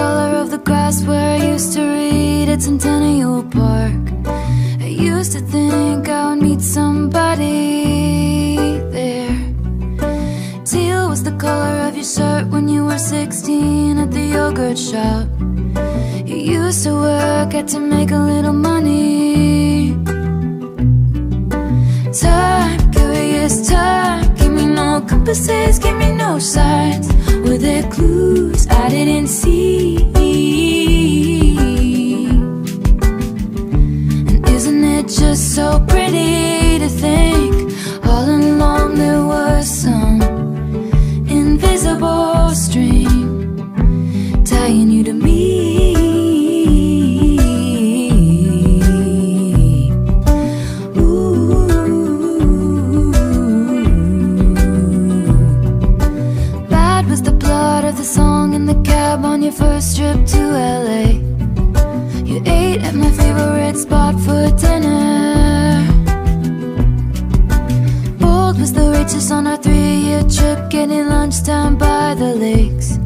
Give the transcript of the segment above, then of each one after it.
color of the grass where I used to read at Centennial Park. I used to think I would meet somebody there. Teal was the color of your shirt when you were 16 at the yogurt shop. You used to work at to make a little money. Time, curious time, give me no compasses, give me just so pretty to think all along there was some invisible string tying you to me? Ooh. Bad was the plot of the song in the cab on your first trip to LA. You ate at my favorite spot for dinner. Bold was the waitress on our three-year trip, getting lunch down by the lakes.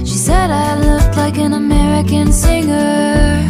She said I looked like an American singer.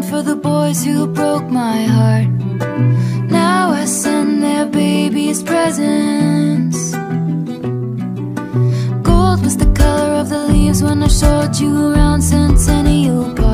To for the boys who broke my heart. Now I send their babies presents. Gold was the color of the leaves when I showed you around Centennial Park.